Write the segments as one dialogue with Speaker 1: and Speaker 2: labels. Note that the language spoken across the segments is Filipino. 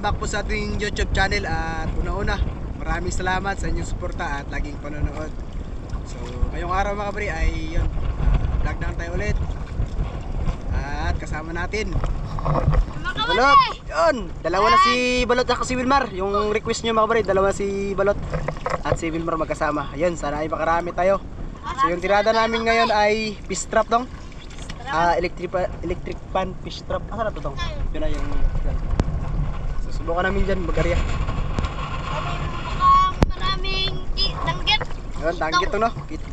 Speaker 1: welcome back po sa ating YouTube channel at una-una, maraming salamat sa inyong suporta at laging panonood. So, ngayong araw mga kabri ay yun, ah, vlog na tayo ulit. At kasama natin, Balot! Yun! Dalawa na si Balot at si Wilmar. Yung request nyo mga kabri, dalawa si Balot at si Wilmar magkasama. Ayun, sana ay makarami tayo. So yung tirada namin ngayon ay fish trap dong. Ah, electric electric pan fish trap. Asa na to dong? Yun na yung subukan namin diyan magarya.
Speaker 2: maraming danggit.
Speaker 1: Ayun, tanggit to no.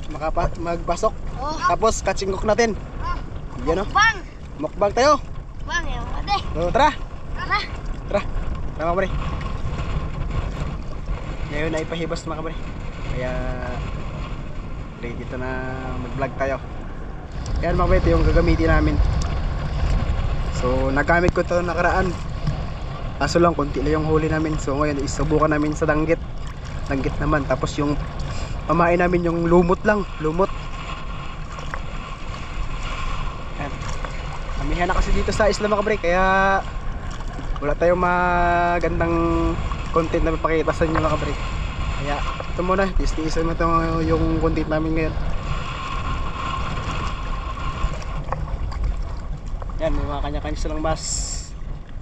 Speaker 1: Makapa magpasok.
Speaker 2: Oh,
Speaker 1: Tapos katsingok natin. Yan no.
Speaker 2: bang!
Speaker 1: Mukbang tayo.
Speaker 2: Bang, yung ate.
Speaker 1: So tara.
Speaker 2: Tara.
Speaker 1: Tara. Tara mga. Ngayon ay pahibas mga kabri. Kaya dito na mag-vlog tayo. Yan mga ito yung gagamitin namin. So nagamit ko ito nakaraan. Kaso lang konti lang yung huli namin. So ngayon isubukan namin sa danggit. Danggit naman. Tapos yung pamain namin yung lumot lang. Lumot. Yan. Amihan na kasi dito sa isla mga kabri. Kaya wala tayong magandang content na mapakita sa inyo mga kabri. Kaya ito muna. Tiis-tiisan mo ito yung content namin ngayon. Yan, may mga kanya-kanya silang mas.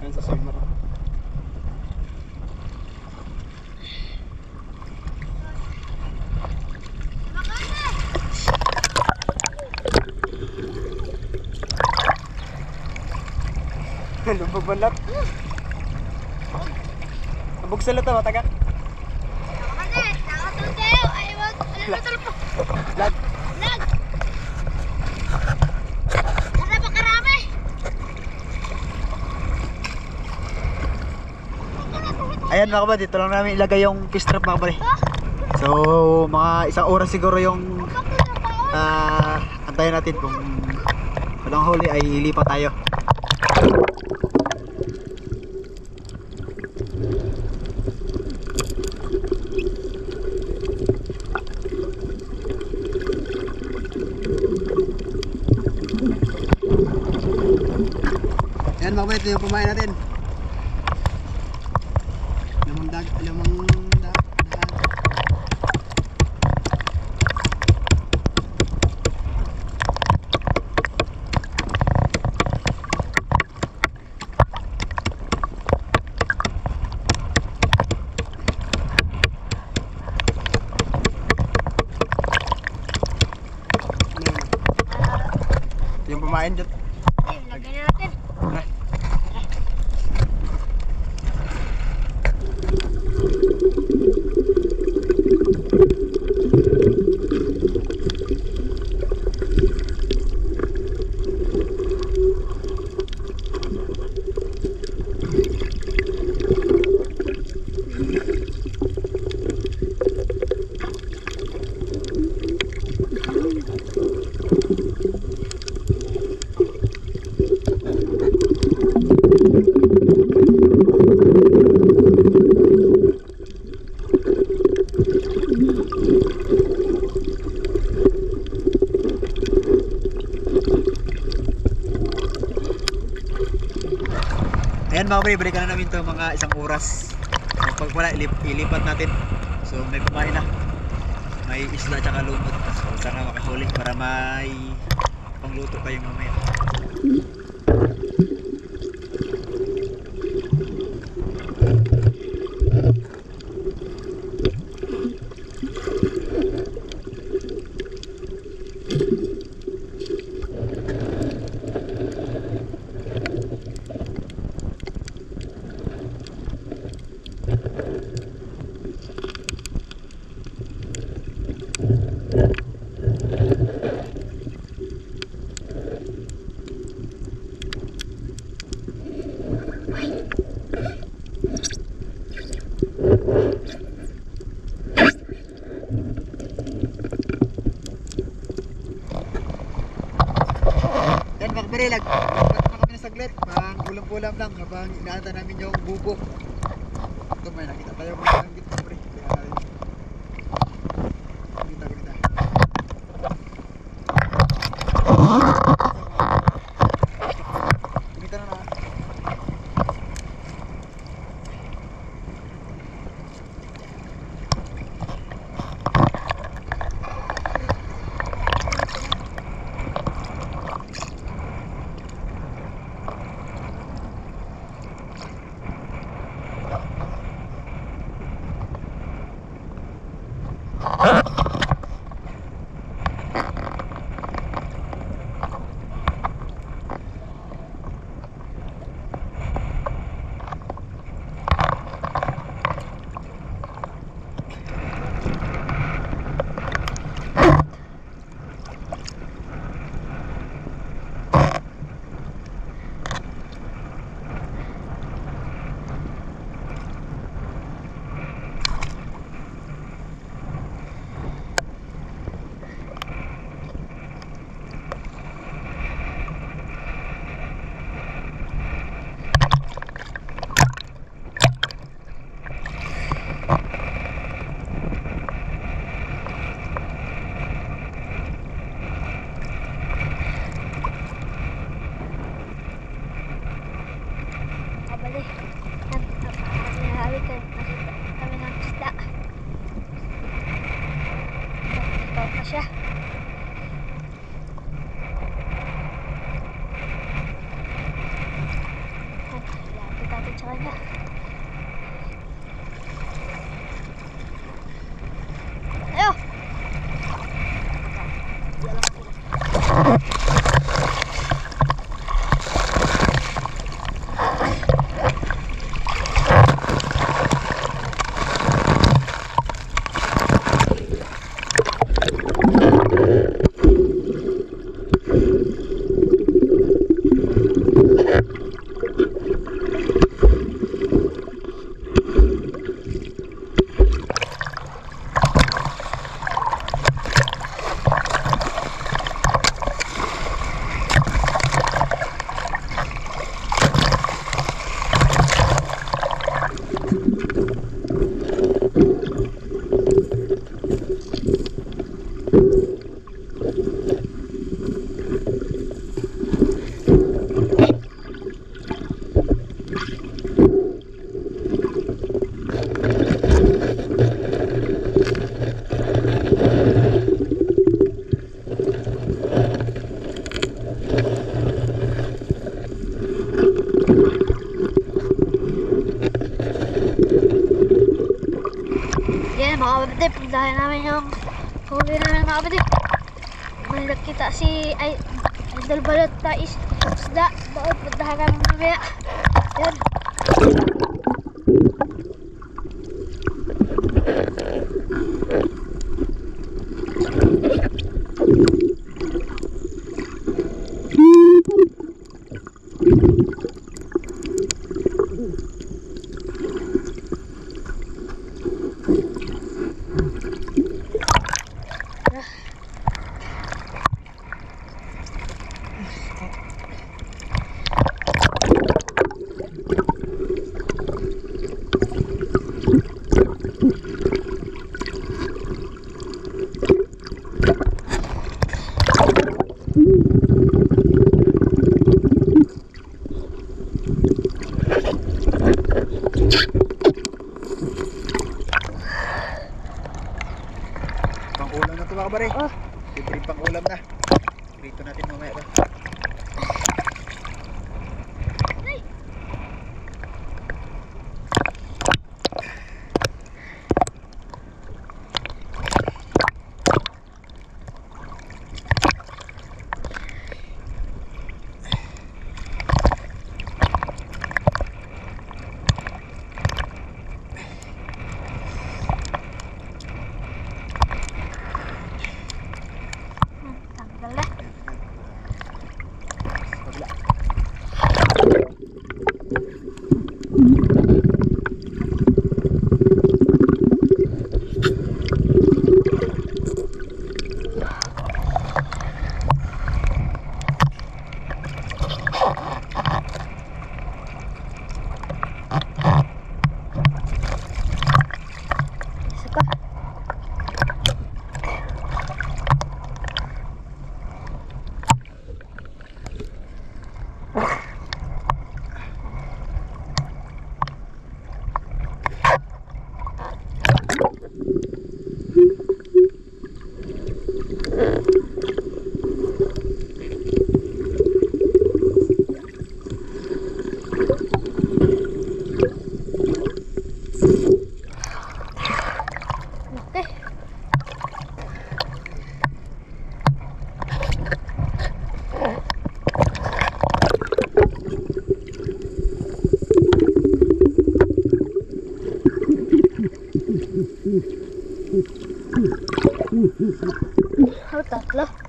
Speaker 1: Yan sa swimmer. Lubog banlat. Lubog sa luto, mataga.
Speaker 2: Ate, nakasunod tayo. Ay, wag. Ano na talpo?
Speaker 1: Lag.
Speaker 2: Lag!
Speaker 1: Ayan mga kabad, dito lang namin ilagay yung fish trap mga kabad. So, mga isang oras siguro yung ah antayin natin kung walang huli ay ilipat tayo. Ito yung kumain natin. Lamang dag, lamang dag, dag. Yung pamain dyan.
Speaker 2: Ay, lagyan na natin.
Speaker 1: Tara. Pre, balikan na namin to mga isang oras. So, pag wala, ilip, ilipat natin. So may kumain na. May isla tsaka lumot. So sana makahuli para may pangluto tayo mamaya. Yan mga pre, lag. Lag na kami ng saglit. Pang ulam-ulam lang habang inaanta namin yung bubo. Ito may nakita tayo mga
Speaker 2: Oh,
Speaker 1: tatlo.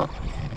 Speaker 2: Oh.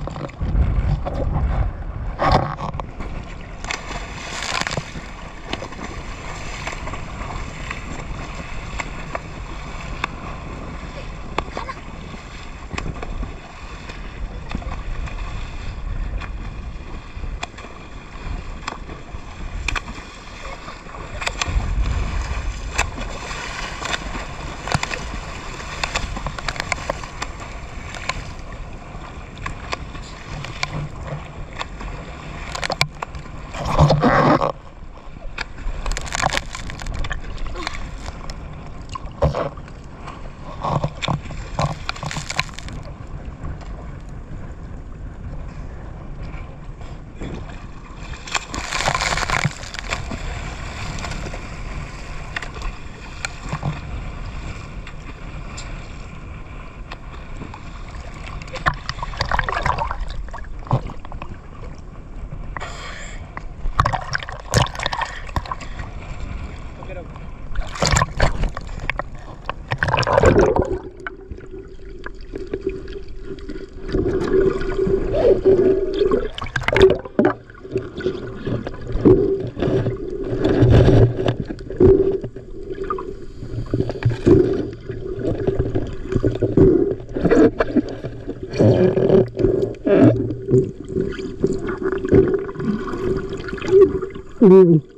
Speaker 2: Na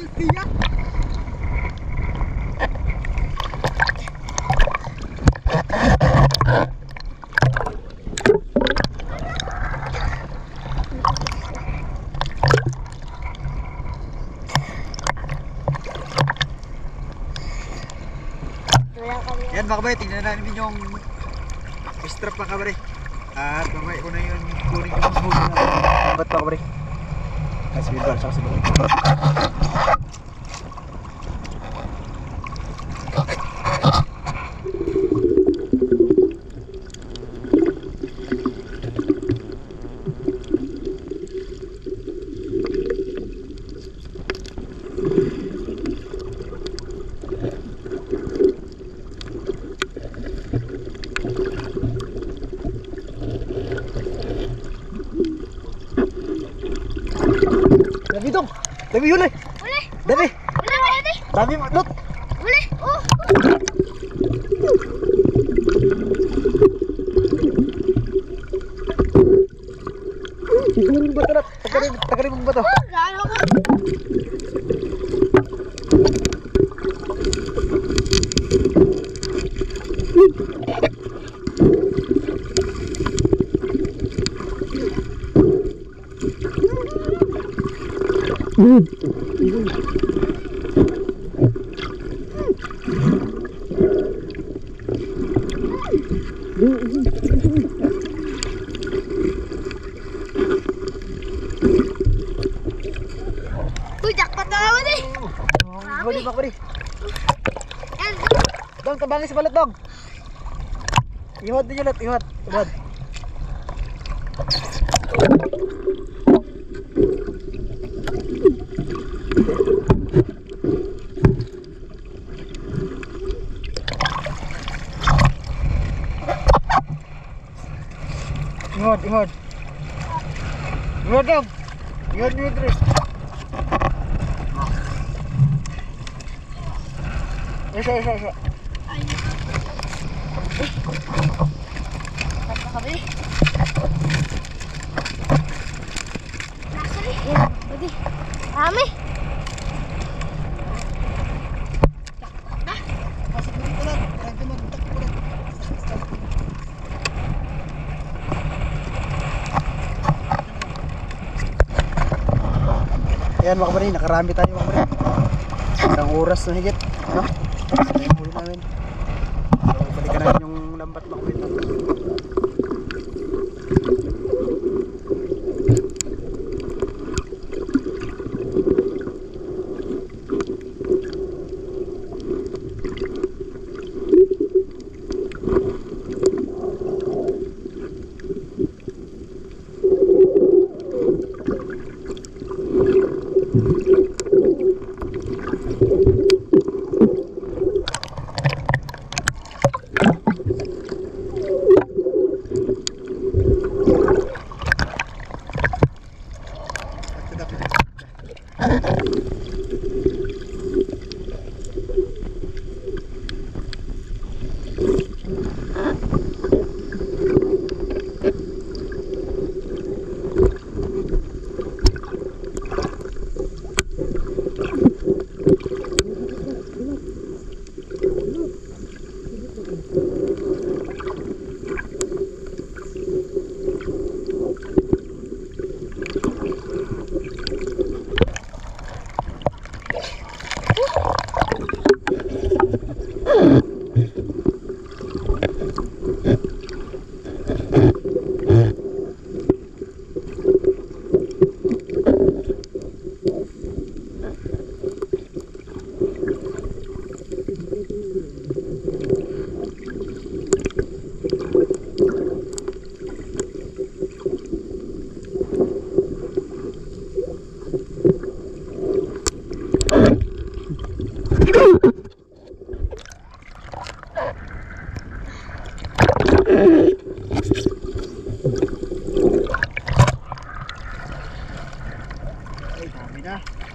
Speaker 1: iiyak. Yan mga kabay, tingnan namin yung strap mga kabay. At mamaya ko na yung kuring yung huli na. Ba't mga kabay? Kasi wheelbar siya kasi balik. Dami dong! Dami huli!
Speaker 2: Uli!
Speaker 1: Dami!
Speaker 2: Uli, uli!
Speaker 1: Dami lot!
Speaker 2: Uli! Oh!
Speaker 1: Yung bato na! Tagarin, tagarin mong bato!
Speaker 2: Oh! Gano ko! Uy, jackpot na naman eh!
Speaker 1: Huli mga kabari!
Speaker 2: Yan!
Speaker 1: Dong, tabangin sa balat dong! Ihod din yung lot, ihod! Ihod! Ihod, ihod! Ihod dong! Ihod niyo Chris! Isa, isa, isa!
Speaker 2: Ba't ka kami? Nasa rin. Yan, pwede. Dami.
Speaker 1: Pasok mo dito lang. Parang tumagtak ko lang. Ayan mga kabari, nakarami tayo mga kabari. Isang oras na higit.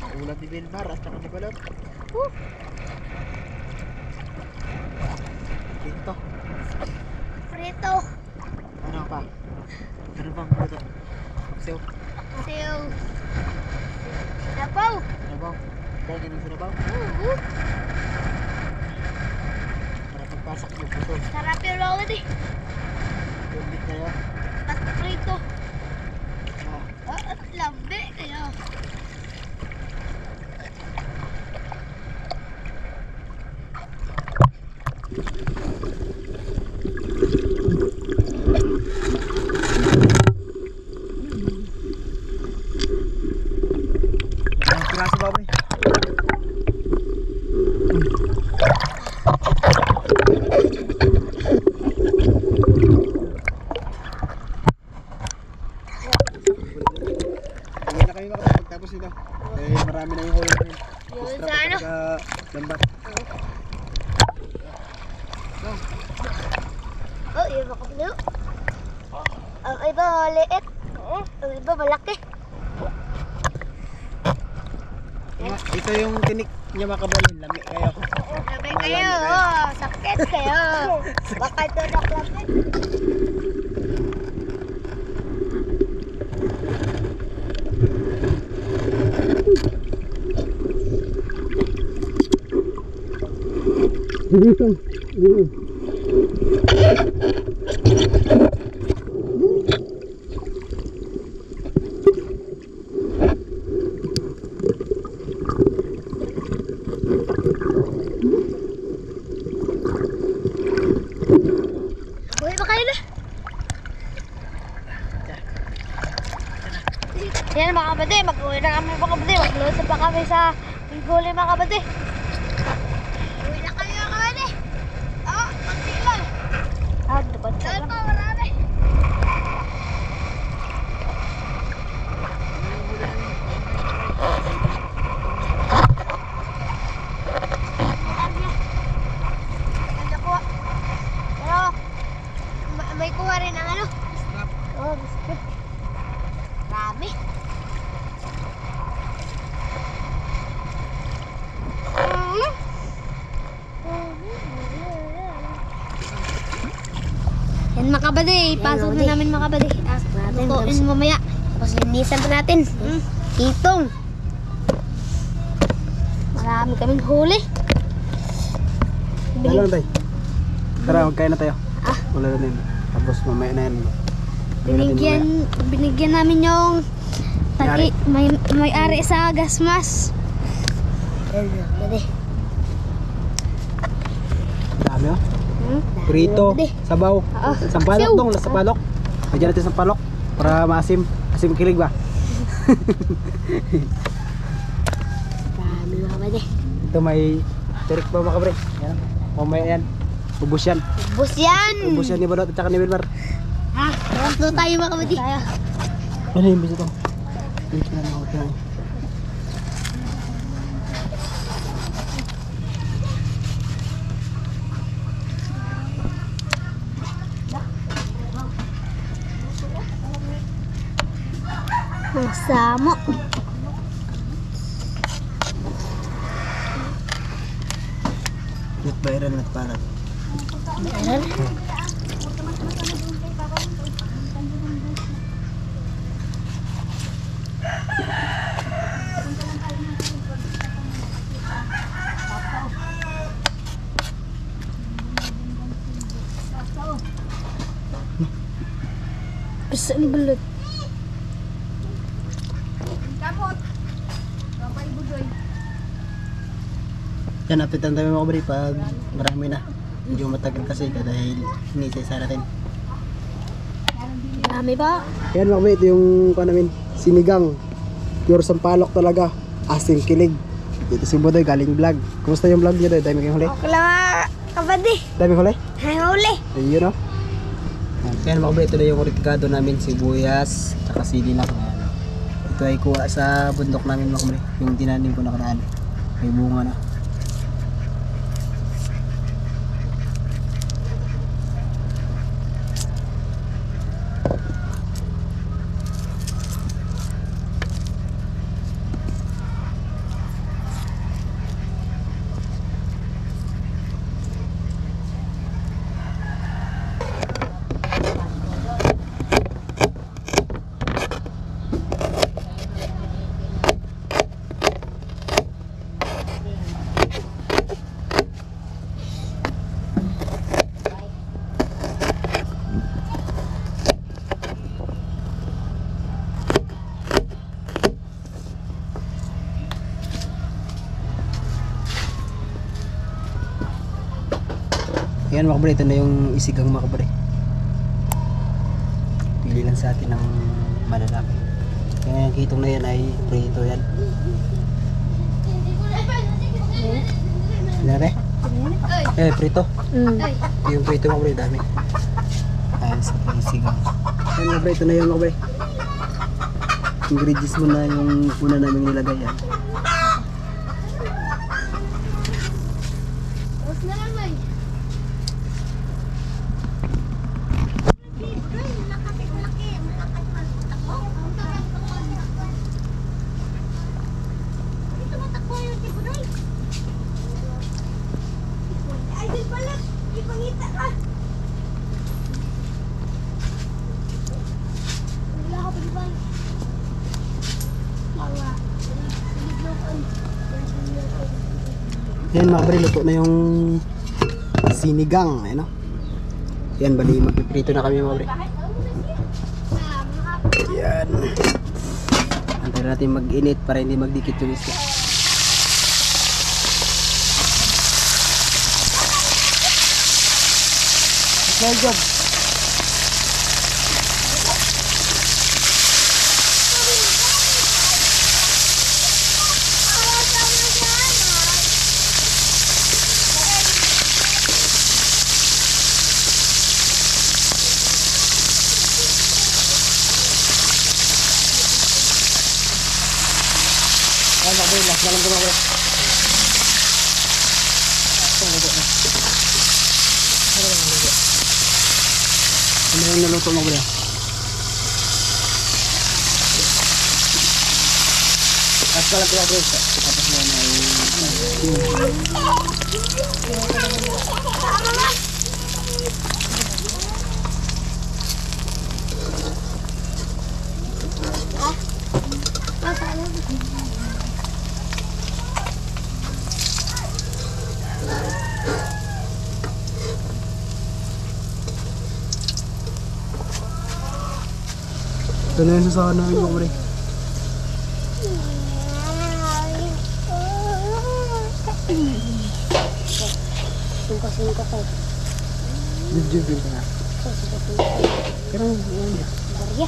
Speaker 1: Ang ulam ni Wilmar at saka ni Balot.
Speaker 2: Uh.
Speaker 1: Ito.
Speaker 2: Prito.
Speaker 1: Ano pa? Ano bang ito? Siyo.
Speaker 2: Siyo. Sinapaw.
Speaker 1: Sinabaw. Dahil ganun sinabaw.
Speaker 2: Uh,
Speaker 1: Para pagpasok mo puso.
Speaker 2: Sarap yung lawad eh.
Speaker 1: Tumbit yun.
Speaker 2: At prito.
Speaker 1: Ah,
Speaker 2: Ah, at lambe. Kaya.
Speaker 1: piraso ba, pre? Uwi na kami mga pagtapos nito. Eh, marami na yung huli namin.
Speaker 2: Yun
Speaker 1: Extra
Speaker 2: sa
Speaker 1: pa
Speaker 2: ano?
Speaker 1: talaga lambat.
Speaker 2: Oh, yung makapalo. Ang iba maliit. Ang iba malaki.
Speaker 1: Mga- Ito yung tinik niya makabalin. Lami kayo.
Speaker 2: Sabi kayo, oh, sakit kayo. Baka ito naklapit. Buhay ba kayo na? Yan mga kabady, mag-uwi na kami mga kabady. Mag-load pa kami sa Bigoli mga kabady. Uwi na kami mga kabady. Oh, pati lang. Ah, dapat sa lang. pa, marami. Ano ko? Pero, ma- may kuha rin ang ano? Oh, biscuit. Marami. Yan mga kabady, pasok na namin mga kabady. Lutuin mamaya. Tapos linisan pa natin. Mm. Itong. Marami kaming huli.
Speaker 1: Ano lang tayo? Tara, magkain na tayo.
Speaker 2: Ah.
Speaker 1: Wala na din. Tapos mamaya na yan.
Speaker 2: Binigyan, binigyan namin yung
Speaker 1: May-ari.
Speaker 2: tagi, may, may ari sa gasmas.
Speaker 1: Dami oh.
Speaker 2: Hmm?
Speaker 1: Prito, sabaw.
Speaker 2: Oo.
Speaker 1: Sampalok dong, nasa palok. Lagyan natin sampalok para maasim. Asim kilig ba?
Speaker 2: Dami mga kabady.
Speaker 1: Ito may tirik pa mga kabre. Yan. Mamaya yan. Ubus yan.
Speaker 2: Bus yan!
Speaker 1: Ubus yan ni Balot at saka ni Wilmar.
Speaker 2: Ha? Ito tayo mga kabady. Tayo.
Speaker 1: Ano yung bis ito? Ito na ako ito.
Speaker 2: Ang samo.
Speaker 1: Ito bayran at palat.
Speaker 2: Meron. Bisa ni belut.
Speaker 1: Yan, apitan tayo mga kabre pag marami na. Medyo matagal kasi dahil inisisa natin.
Speaker 2: Marami ba?
Speaker 1: Yan mga ito yung namin. Sinigang. Pure sampalok talaga. Asim kilig. Dito si Budoy, galing vlog. Kumusta yung vlog niya doy? Dami kayong huli?
Speaker 2: Okay lang kabady.
Speaker 1: Dami huli?
Speaker 2: Hay huli.
Speaker 1: Ayun o. Yan mga ito na yung ricado namin. Sibuyas, tsaka sili lang. Ayan. Ito ay kuha sa bundok namin mga. Yung tinanim ko nakaraan. May bunga na. Ayan mga kabre, ito na yung isigang mga kabre. Pili lang sa atin ng malalaki. Kaya yung kitong na yan ay prito yan. Ano Nare? Eh, prito.
Speaker 2: Mm.
Speaker 1: Yung prito mga kabre, dami. Ayan sa isigang. Ayan mga kabre, ito na yun mga kabre. Ingredients mo na yung una namin nilagay yan. Yan mga bre, luto na yung sinigang. Ano? Yan, bali magpiprito na kami mga bre. Yan. Antayin natin mag-init para hindi magdikit yung isla. Good job. Yan, mga bre, last na lang ito mga bre. Ito, luto na. Ano lang ang luto? Ano yung naluto mga bre? Last na lang ito mga bre. Tapos yan ay... Ito na yung sasawa namin mga bre.
Speaker 2: Singko-singko ko.
Speaker 1: Jujub yun ka na. Pero yan yan.
Speaker 2: Barya.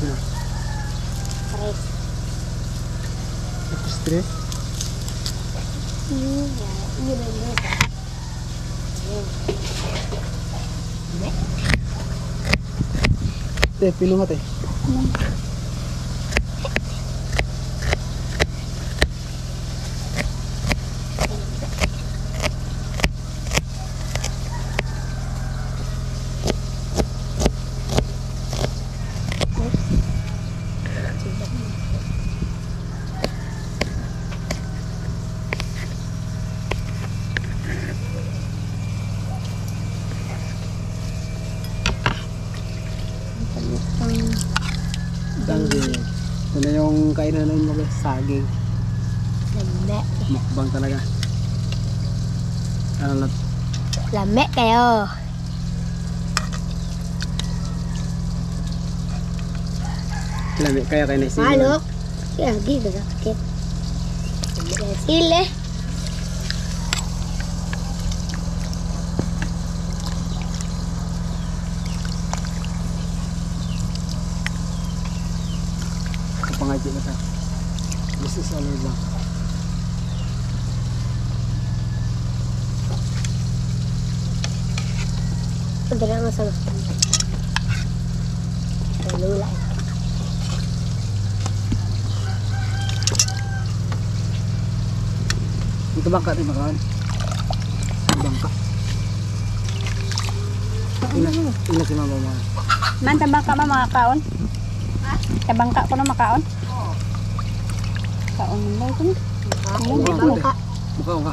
Speaker 1: Ano?
Speaker 2: Pares.
Speaker 1: Tapos stress.
Speaker 2: Hmm, ya. Ini bener.
Speaker 1: Te, pilo nga te. Saging. Ito na yung kainan namin mga bre. Saging.
Speaker 2: Lame.
Speaker 1: Mukbang talaga. Ano na?
Speaker 2: Lame kayo.
Speaker 1: Lami, kaya kayo na isipin.
Speaker 2: Malok. Ya, di ba sakit? Sile.
Speaker 1: Kapangaji na ta. This is all lang.
Speaker 2: Ang dala nga sa Lula.
Speaker 1: Ito bangka ito makaon. Bangka. Ina, ina si mama mo.
Speaker 3: Man, tabang ka ma mga kaon? Tabang ka ko na makaon? Kaon mo ba ito?
Speaker 1: Mukha
Speaker 2: mukha.
Speaker 1: Mukha ka.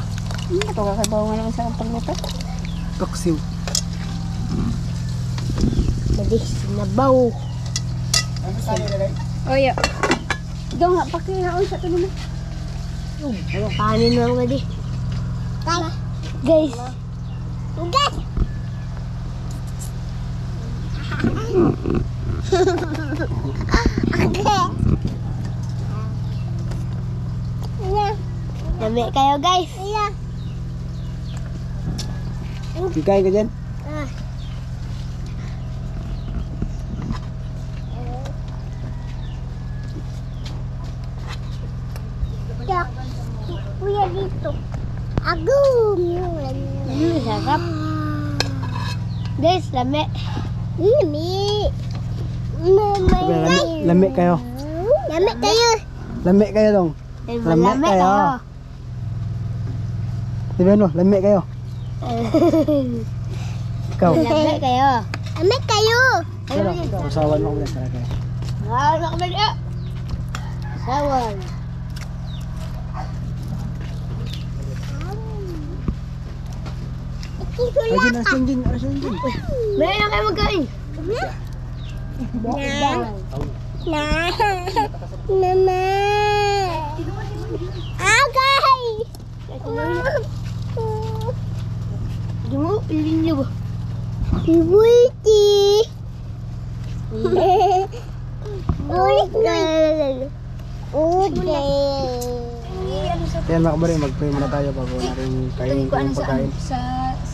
Speaker 3: Ito ka kabaw nga naman sa pagluto.
Speaker 1: Kaksiw.
Speaker 2: Jadi sinabaw.
Speaker 3: Oyo. Ikaw nga, pakihaon sa ito naman.
Speaker 2: Ano kanin mo nga di? Guys. Guys. Dami kayo guys. Iya.
Speaker 1: Kikain ka dyan?
Speaker 2: Ah.
Speaker 4: Mm, sarap. Guys, lami. Lami.
Speaker 1: Sabi, lami, lami kayo.
Speaker 4: Lami kayo.
Speaker 1: Lami kayo dong. Lami kayo. Sabi ano, lami kayo. Ikaw.
Speaker 4: Lami kayo. Lami kayo.
Speaker 1: Pero, usawan mo ko lang talaga.
Speaker 4: Ano ka ba niya? Sawan.
Speaker 1: Ay, dyan, asan dyan, asan dyan.
Speaker 4: Meron na kayo magkain. Na. Na. Mama. Agay. Di mo, pilin niyo ba? Bulti. Bulti.
Speaker 1: Yan mga kabari, mag-pray muna tayo bago natin kainin ko yung pagkain.
Speaker 3: Sa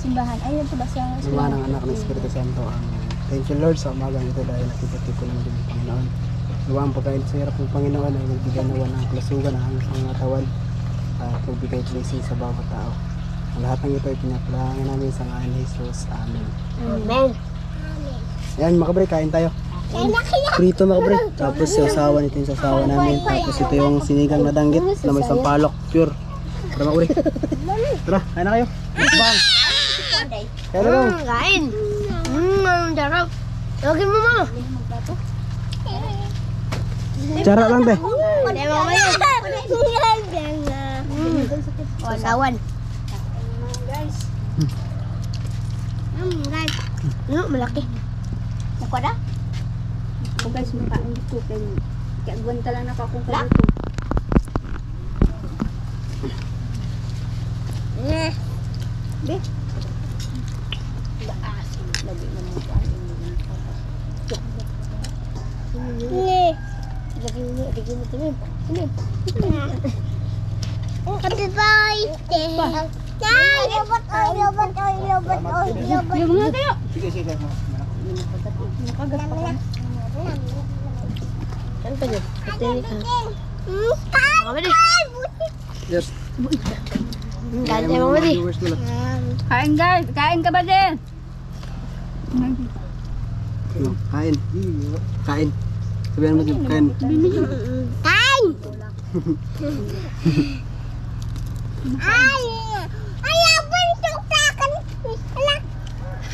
Speaker 3: simbahan. Ayun po ba sa
Speaker 1: Lima ng anak ng Espiritu Santo ang thank you Lord sa umagang ito dahil nakipatid ko ng ng Panginoon. Gawa ang pagkain sa hirap ng Panginoon ay magbigay nawa ng klasugan ang mga tawan at magbigay blessing sa bawat tao. Ang lahat ng ito ay pinapalangin namin sa ngalan ni Jesus. Amen.
Speaker 4: Amen.
Speaker 1: Yan mga kabari, kain tayo. Prito mga kabari. Tapos yung sasawa nito yung sasawa namin. Tapos ito yung sinigang na danggit na may sampalok. Pure. Tara mga kabari. Tara, kain na kayo. Bang! Kaya na lang.
Speaker 4: Mm, kain. Mmm, ang sarap. Tawagin mo mo.
Speaker 1: Tsara lang te.
Speaker 4: Pwede mo ba yun? O, sawan. Guys. Mm, guys. Ano, malaki. Nakuha na?
Speaker 3: O guys, makain dito. Kaya kaya gwanta lang ako kung
Speaker 4: Wala?
Speaker 3: dito.
Speaker 4: Eh.
Speaker 3: Be.
Speaker 4: Lagi mo, lagi mo tinim. Tinim. Happy birthday. Nay, lobot oy, lobot oy, lobot oy, lobot.
Speaker 3: Yung mga tayo.
Speaker 1: Sige, sige.
Speaker 3: Nakagat pa ka.
Speaker 4: Saan pa yun? Pati ka. Hmm.
Speaker 1: Yes.
Speaker 4: Kain tayo
Speaker 1: lang.
Speaker 3: Kain guys. Kain ka ba din?
Speaker 1: Kain. Kain. Sabihan mo dyan, kain.
Speaker 4: Kain! Ay! Ay, buntok sa akin. Ala.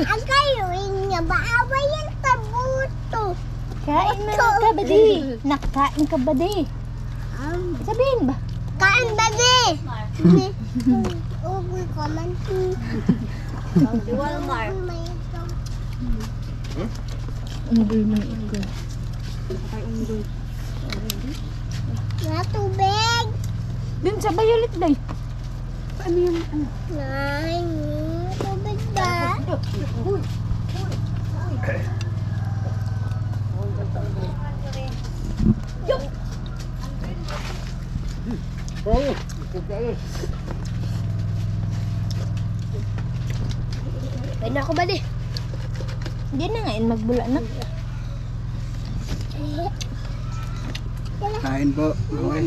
Speaker 4: Ang kayuin niya ba? Away yung tabuto.
Speaker 3: Kain na ka ba di? Nakain ka ba di? Sabihin ba?
Speaker 4: Kain ba di? Ugoy ko man. Walmart.
Speaker 3: Unggoy mo unggoy.
Speaker 4: Na tubig.
Speaker 3: Dun sa violet day. Ano yung ano?
Speaker 4: Nay, tubig ba? Pwede na ako ba di?
Speaker 3: Hindi na ngayon magbula na.
Speaker 1: Kain po. Okay.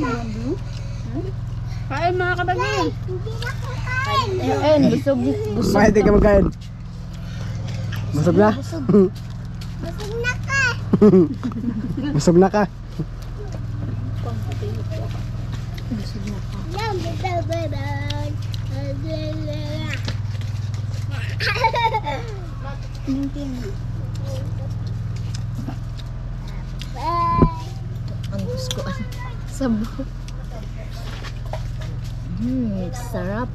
Speaker 3: Kain mga kabagay.
Speaker 4: Na kain.
Speaker 3: Ayun, busog. Busog.
Speaker 1: Bakit di ka magkain? Busog na?
Speaker 4: Busog na ka.
Speaker 1: Busog na ka.
Speaker 4: Yan, bitaw ba ba? Bye.
Speaker 3: Ang gusto ko. Sabaw. Hmm, sarap.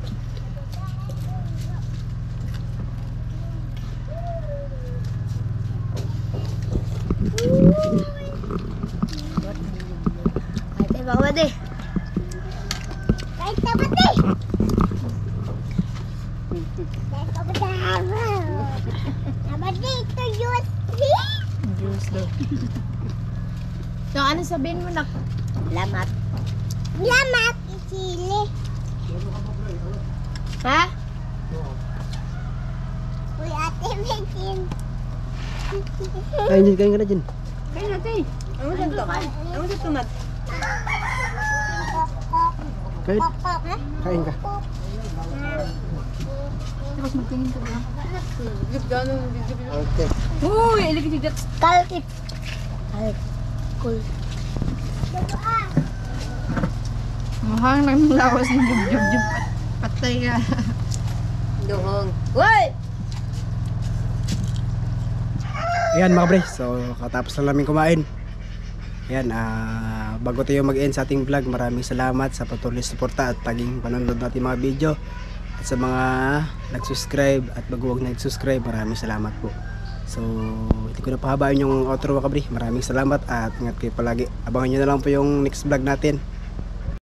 Speaker 4: Ay, tayo ba di? Kahit na ba di? Kahit na ba di? Abad di, ito yun.
Speaker 3: Juice daw. So, ano sabihin mo na?
Speaker 4: Lamat. Lamat. Chili. Ha? Uy, ate, may chin.
Speaker 1: Kain dyan, kain ka na dyan.
Speaker 3: Kain natin. Ano sa ka? Ano sa tumat?
Speaker 1: Kain. Kain ka.
Speaker 3: Tapos magtingin ka ba?
Speaker 1: Okay.
Speaker 3: Uy, iligid dito. Kalkit. Kalkul. Mukhang nang lawas ng jub-jub-jub. Patay ka.
Speaker 5: Duhong. Wait!
Speaker 1: Ayan mga bre, so katapos lang namin kumain. Ayan, ah, bago tayo mag-end sa ating vlog, maraming salamat sa patuloy suporta at paging panonood natin mga video. Sa mga nag-subscribe at bago huwag nag-subscribe, maraming salamat po. So, hindi ko na pahabain yung outro mga kabri. Maraming salamat at ingat kayo palagi. Abangan nyo na lang po yung next vlog natin.